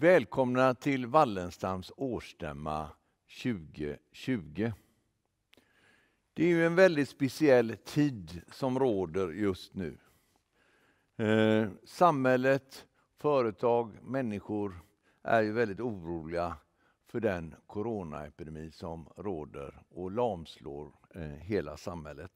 Välkomna till Wallenstams årsstämma 2020. Det är ju en väldigt speciell tid som råder just nu. Eh, samhället, företag, människor är ju väldigt oroliga för den coronaepidemi som råder och lamslår eh, hela samhället.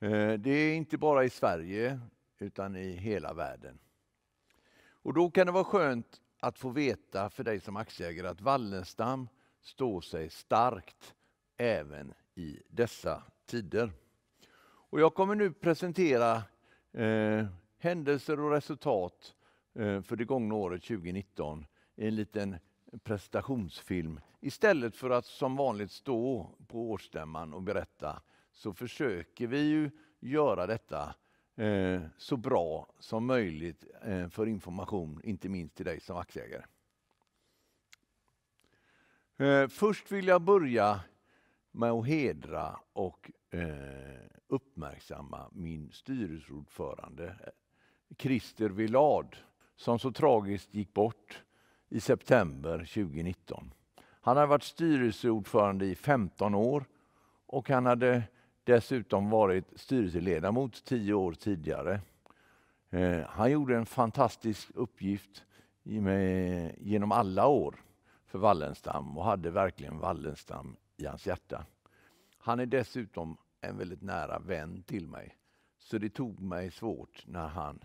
Eh, det är inte bara i Sverige utan i hela världen. Och då kan det vara skönt att få veta för dig som aktieägare att Wallenstam står sig starkt även i dessa tider. Och jag kommer nu presentera eh, händelser och resultat eh, för det gångna året 2019 i en liten presentationsfilm. Istället för att som vanligt stå på årsstämman och berätta så försöker vi ju göra detta eh, så bra som möjligt eh, för information, inte minst till dig som aktieägare. Eh, först vill jag börja med att hedra och eh, uppmärksamma min styrelseordförande Christer Villard som så tragiskt gick bort i september 2019. Han har varit styrelseordförande i 15 år och han hade dessutom varit styrelseledamot tio år tidigare. Eh, han gjorde en fantastisk uppgift genom alla år för Wallenstam och hade verkligen Wallenstam i hans hjärta. Han är dessutom en väldigt nära vän till mig. Så det tog mig svårt när han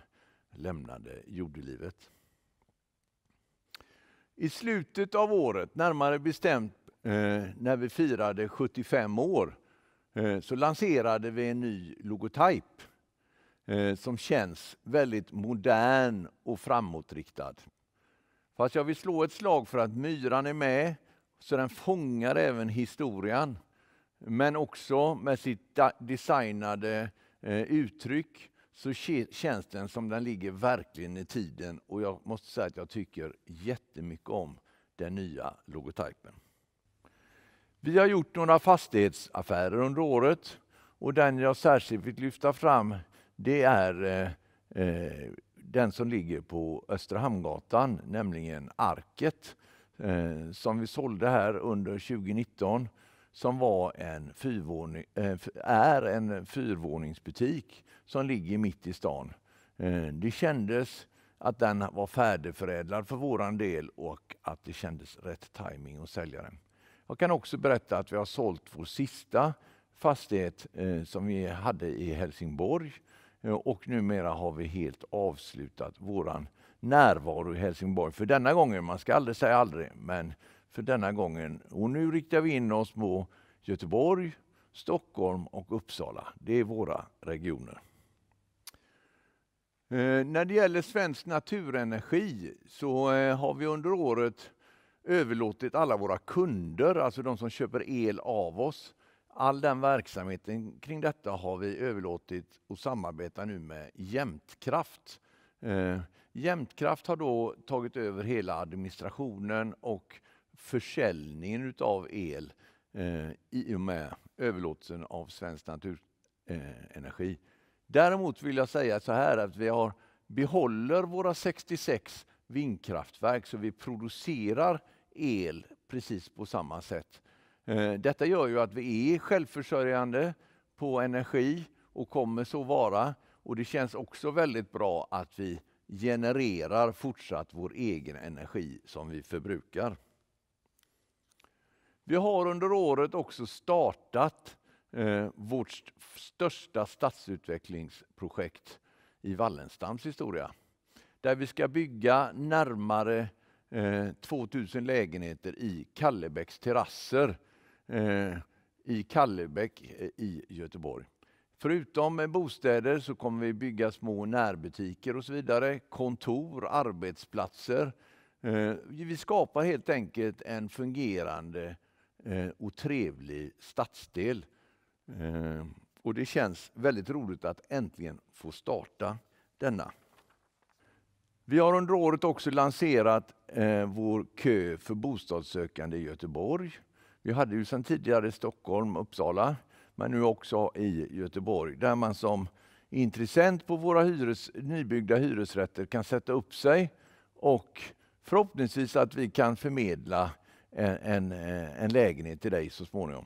lämnade jordelivet. I slutet av året, närmare bestämt eh, när vi firade 75 år, Eh, så lanserade vi en ny logotyp eh, som känns väldigt modern och framåtriktad. Fast jag vill slå ett slag för att myran är med, så den fångar även historien. Men också med sitt designade eh, uttryck så känns den som den ligger verkligen i tiden och jag måste säga att jag tycker jättemycket om den nya logotypen. Vi har gjort några fastighetsaffärer under året och den jag särskilt vill lyfta fram det är eh, eh den som ligger på Östra Hamngatan, nämligen Arket eh, som vi sålde här under 2019 som var en fyrvåning, eh, är en fyrvåningsbutik som ligger mitt i stan. Eh, det kändes att den var färdigförädlad för våran del och att det kändes rätt timing att sälja den. Jag kan också berätta att vi har sålt vår sista fastighet eh, som vi hade i Helsingborg eh, och numera har vi helt avslutat våran närvaro i Helsingborg. För denna gången, man ska aldrig säga aldrig, men för denna gången. Och nu riktar vi in oss på Göteborg, Stockholm och Uppsala. Det är våra regioner. Eh, när det gäller Svensk Naturenergi så eh, har vi under året överlåtit alla våra kunder, alltså de som köper el av oss, all den verksamheten kring detta har vi överlåtit och samarbetar nu med Jämtkraft. Eh, Jämtkraft har då tagit över hela administrationen och försäljningen av el eh, i och med överlåtelsen av Svensk Naturenergi. Eh, Däremot vill jag säga så här att vi har, behåller våra 66 vindkraftverk så vi producerar el precis på samma sätt. Eh, detta gör ju att vi är självförsörjande på energi och kommer så vara. Och det känns också väldigt bra att vi genererar fortsatt vår egen energi som vi förbrukar. Vi har under året också startat eh, vårt största stadsutvecklingsprojekt i Wallenstams historia. Där vi ska bygga närmare eh, 2000 lägenheter i Kallebäcks terrasser eh, i Kallebäck eh, i Göteborg. Förutom bostäder så kommer vi bygga små närbutiker och så vidare, kontor, arbetsplatser. Eh, vi skapar helt enkelt en fungerande eh, och trevlig stadsdel. Eh, och det känns väldigt roligt att äntligen få starta denna. Vi har under året också lanserat eh, vår kö för bostadssökande i Göteborg. Vi hade ju sedan tidigare Stockholm, Uppsala men nu också i Göteborg, där man som intressent på våra hyres, nybyggda hyresrätter kan sätta upp sig och förhoppningsvis att vi kan förmedla eh, en, en, en lägenhet till dig så småningom.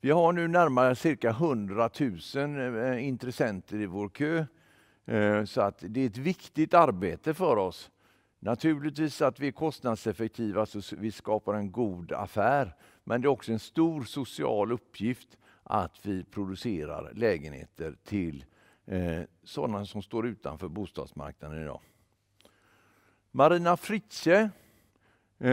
Vi har nu närmare cirka 100 000 intressenter i vår kö. Eh, så att det är ett viktigt arbete för oss. Naturligtvis att vi är kostnadseffektiva så vi skapar en god affär. Men det är också en stor social uppgift att vi producerar lägenheter till eh, sådana som står utanför bostadsmarknaden idag. Marina Fritzsche eh,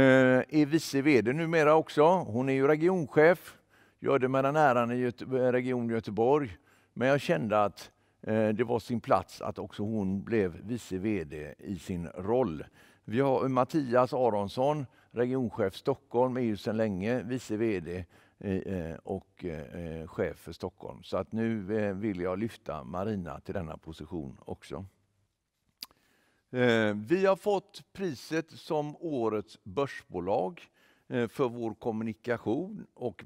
är vice VD numera också. Hon är ju regionchef, gör det med den äran i Region Göteborg. Men jag kände att Eh, det var sin plats att också hon blev vice VD i sin roll. Vi har eh, Mattias Aronsson, regionchef Stockholm, är ju sedan länge vice VD eh, och chef för Stockholm. Så att nu vill jag lyfta Marina till denna position också. Vi har fått priset som årets börsbolag för vår kommunikation och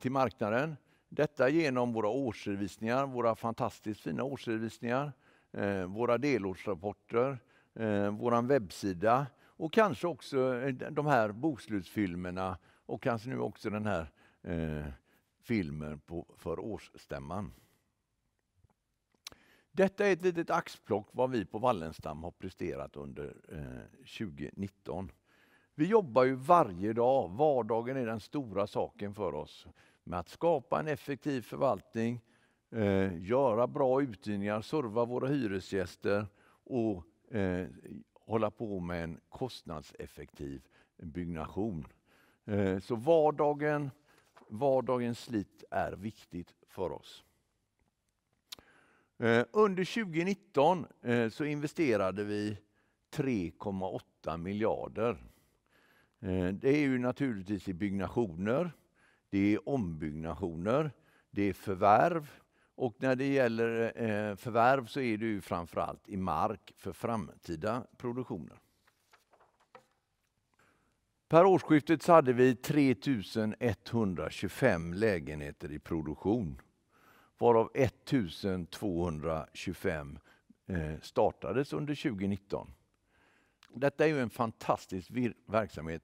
till marknaden. Detta genom våra årsredovisningar, våra fantastiskt fina årsredovisningar, eh, våra delårsrapporter, eh, vår webbsida och kanske också eh, de här bokslutsfilmerna och kanske nu också den här filmen för årsstämman. Detta är ett litet axplock vad vi på Wallenstam har presterat under 2019. Vi jobbar ju varje dag. Vardagen är den stora saken för oss med att skapa en effektiv förvaltning, eh, göra bra uthyrningar, serva våra hyresgäster och eh, hålla på med en kostnadseffektiv byggnation. Eh, så vardagen, vardagens slit är viktigt för oss. Under 2019 så investerade vi 3,8 miljarder. Det är ju naturligtvis i byggnationer, det är ombyggnationer, det är förvärv och när det gäller eh, förvärv så är det ju framför allt i mark för framtida produktioner. Per årsskiftet så hade vi 3 125 lägenheter i produktion, varav 1 225 eh, startades under 2019. Detta är ju en fantastisk verksamhet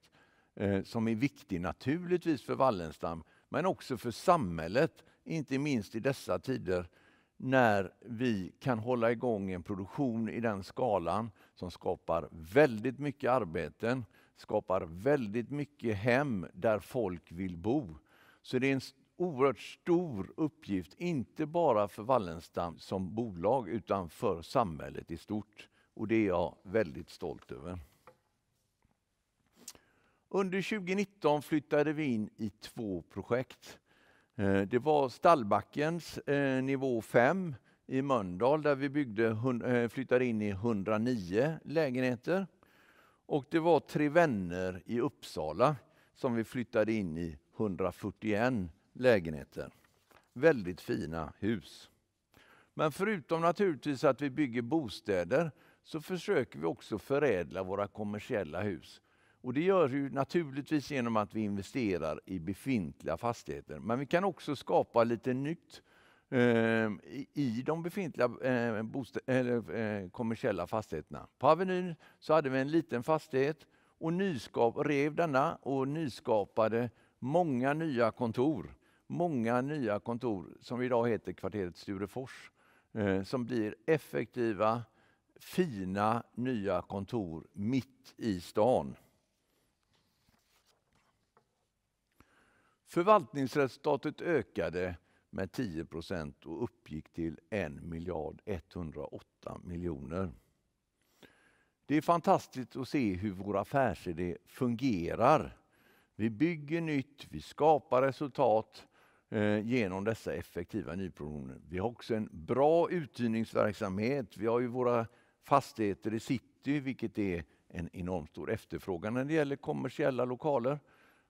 Eh, som är viktig naturligtvis för Wallenstam, men också för samhället, inte minst i dessa tider när vi kan hålla igång en produktion i den skalan som skapar väldigt mycket arbeten, skapar väldigt mycket hem där folk vill bo. Så det är en oerhört stor uppgift, inte bara för Wallenstam som bolag utan för samhället i stort. Och det är jag väldigt stolt över. Under 2019 flyttade vi in i två projekt. Eh, det var Stallbackens eh, nivå 5 i Mölndal där vi byggde, eh, flyttade in i 109 lägenheter. Och det var Tre Vänner i Uppsala som vi flyttade in i 141 lägenheter. Väldigt fina hus. Men förutom naturligtvis att vi bygger bostäder så försöker vi också förädla våra kommersiella hus. Och det gör vi naturligtvis genom att vi investerar i befintliga fastigheter. Men vi kan också skapa lite nytt eh, i de befintliga eh, eh, kommersiella fastigheterna. På Avenyn så hade vi en liten fastighet och rev denna och nyskapade många nya kontor. Många nya kontor som idag heter kvarteret Sturefors. Som blir effektiva, fina nya kontor mitt i stan. Förvaltningsresultatet ökade med 10 procent och uppgick till 1 108 miljoner. Det är fantastiskt att se hur vår affärsidé fungerar. Vi bygger nytt, vi skapar resultat eh, genom dessa effektiva nyproduktioner. Vi har också en bra uthyrningsverksamhet. Vi har ju våra fastigheter i city, vilket är en enormt stor efterfrågan när det gäller kommersiella lokaler.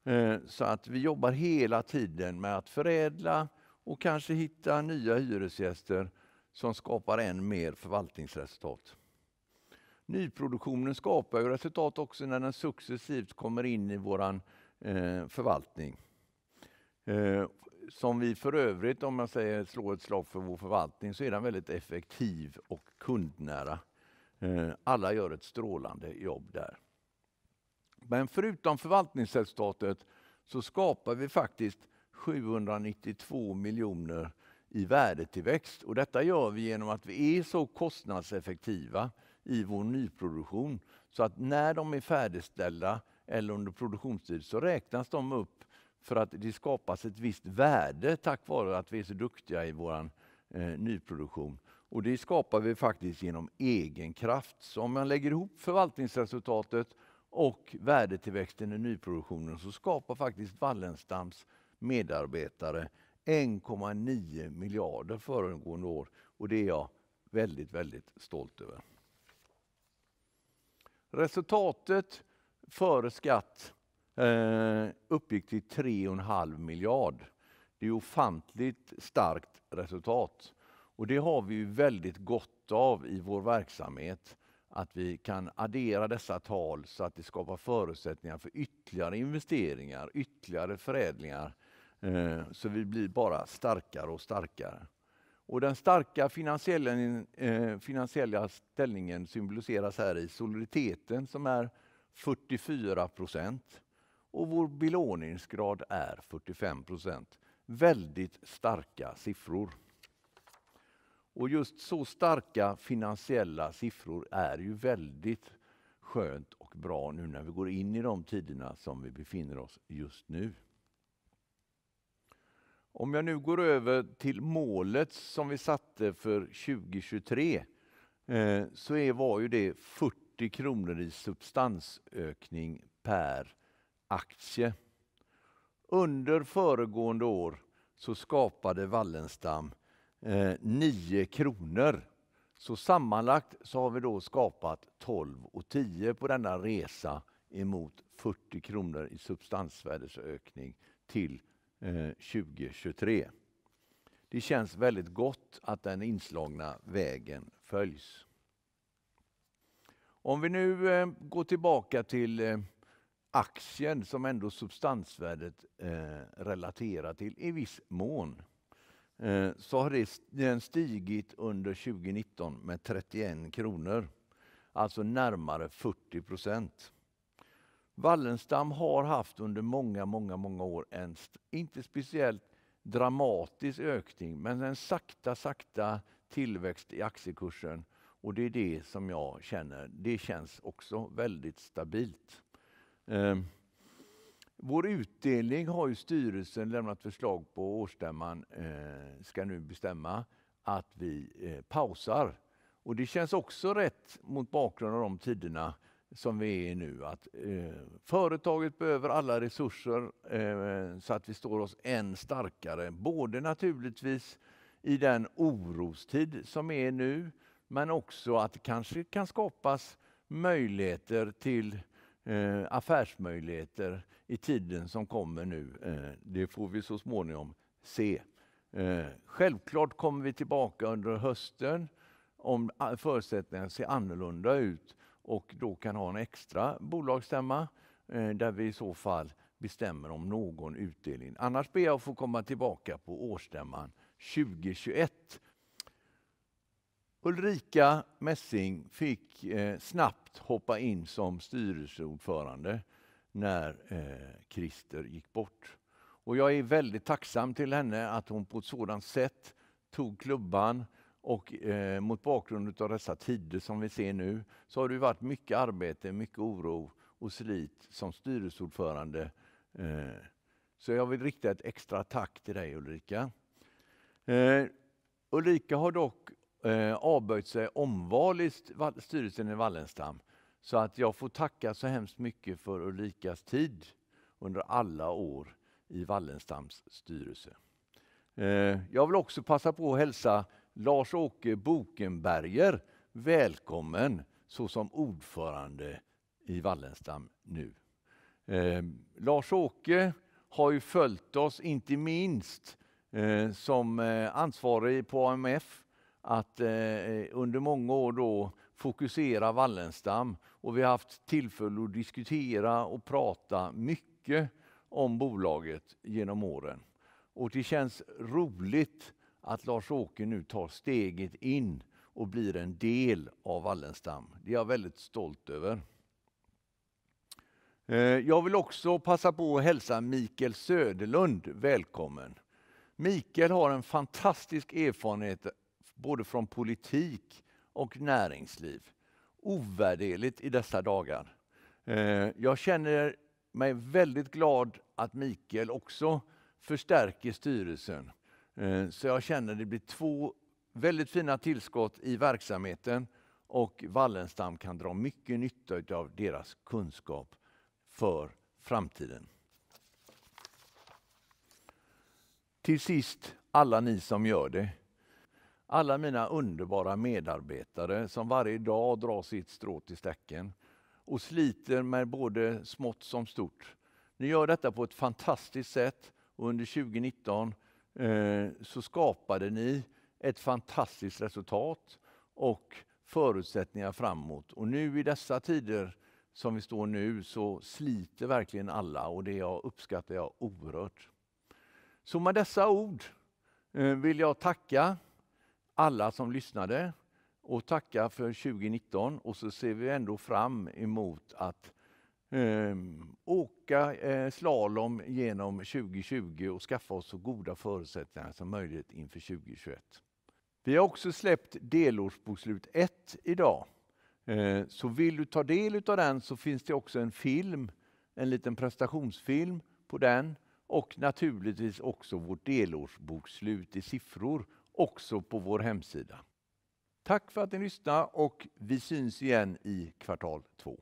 Eh, så att vi jobbar hela tiden med att förädla och kanske hitta nya hyresgäster som skapar än mer förvaltningsresultat. Nyproduktionen skapar ju resultat också när den successivt kommer in i vår eh, förvaltning. Eh, som vi för övrigt, om man säger slår ett slag för vår förvaltning, så är den väldigt effektiv och kundnära. Alla gör ett strålande jobb där. Men förutom förvaltningsresultatet så skapar vi faktiskt 792 miljoner i värdetillväxt. Och detta gör vi genom att vi är så kostnadseffektiva i vår nyproduktion så att när de är färdigställda eller under produktionstid så räknas de upp för att det skapas ett visst värde tack vare att vi är så duktiga i vår eh, nyproduktion. Och det skapar vi faktiskt genom egen kraft. Så om man lägger ihop förvaltningsresultatet och värdetillväxten i nyproduktionen så skapar faktiskt Wallenstams medarbetare 1,9 miljarder föregående år och det är jag väldigt, väldigt stolt över. Resultatet före skatt eh, uppgick till 3,5 miljard. Det är ofantligt starkt resultat. Och det har vi väldigt gott av i vår verksamhet. Att vi kan addera dessa tal så att det skapar förutsättningar för ytterligare investeringar, ytterligare förädlingar. Eh, så vi blir bara starkare och starkare. Och den starka finansiella, eh, finansiella ställningen symboliseras här i soliditeten som är 44 procent och vår belåningsgrad är 45 procent. Väldigt starka siffror. Och just så starka finansiella siffror är ju väldigt skönt och bra nu när vi går in i de tiderna som vi befinner oss just nu. Om jag nu går över till målet som vi satte för 2023 eh, så är, var ju det 40 kronor i substansökning per aktie. Under föregående år så skapade Wallenstam Eh, 9 kronor. Så sammanlagt så har vi då skapat 12 och 10 på denna resa emot 40 kronor i substansvärdesökning till eh, 2023. Det känns väldigt gott att den inslagna vägen följs. Om vi nu eh, går tillbaka till aktien som ändå substansvärdet relaterar till i viss mån Eh, så har den stigit under 2019 med 31 kronor. Alltså närmare 40 procent. Wallenstam har haft under många, många, många år en inte speciellt dramatisk ökning, men en sakta, sakta tillväxt i aktiekursen. Och det är det som jag känner, det känns också väldigt stabilt. Eh, vår utdelning har ju styrelsen lämnat förslag på årsstämman, eh, ska nu bestämma att vi eh, pausar. Och det känns också rätt mot bakgrund av de tiderna som vi är i nu. Att eh, företaget behöver alla resurser eh, så att vi står oss än starkare. Både naturligtvis i den orostid som är nu, men också att det kanske kan skapas möjligheter till eh, affärsmöjligheter i tiden som kommer nu. Eh, det får vi så småningom se. Eh, självklart kommer vi tillbaka under hösten om förutsättningarna ser annorlunda ut och då kan ha en extra bolagsstämma eh, där vi i så fall bestämmer om någon utdelning. Annars ber jag att få komma tillbaka på årsstämman 2021. Ulrika Messing fick snabbt hoppa in som styrelseordförande när eh, Christer gick bort. Och jag är väldigt tacksam till henne att hon på ett sådant sätt tog klubban och eh, mot bakgrund av dessa tider som vi ser nu så har det varit mycket arbete, mycket oro och slit som styrelseordförande. Eh, så jag vill rikta ett extra tack till dig Ulrika. Eh, Ulrika har dock eh, avböjt sig omval i styrelsen i Wallenstam. Så att jag får tacka så hemskt mycket för Ulrikas tid under alla år i Wallenstams styrelse. Eh, jag vill också passa på att hälsa Lars-Åke Bokenberger välkommen såsom ordförande i Wallenstam nu. Eh, Lars-Åke har ju följt oss, inte minst eh, som eh, ansvarig på AMF, att eh, under många år då fokusera Wallenstam och vi har haft tillfälle att diskutera och prata mycket om bolaget genom åren. Och det känns roligt att Lars-Åke nu tar steget in och blir en del av Wallenstam. Det är jag väldigt stolt över. Eh, jag vill också passa på att hälsa Mikael Söderlund välkommen. Mikael har en fantastisk erfarenhet både från politik och näringsliv. Ovärderligt i dessa dagar. Eh, jag känner mig väldigt glad att Mikael också förstärker styrelsen. Eh, så jag känner att det blir två väldigt fina tillskott i verksamheten och Wallenstam kan dra mycket nytta av deras kunskap för framtiden. Till sist, alla ni som gör det. Alla mina underbara medarbetare som varje dag drar sitt strå till stäcken och sliter med både smått som stort. Ni gör detta på ett fantastiskt sätt och under 2019 eh, så skapade ni ett fantastiskt resultat och förutsättningar framåt. Och nu i dessa tider som vi står nu så sliter verkligen alla och det jag uppskattar jag oerhört. Så med dessa ord eh, vill jag tacka alla som lyssnade och tacka för 2019 och så ser vi ändå fram emot att eh, åka eh, slalom genom 2020 och skaffa oss så goda förutsättningar som möjligt inför 2021. Vi har också släppt delårsbokslut 1 idag. Eh, så vill du ta del av den så finns det också en film, en liten prestationsfilm på den och naturligtvis också vårt delårsbokslut i siffror också på vår hemsida. Tack för att ni lyssnade och vi syns igen i kvartal två.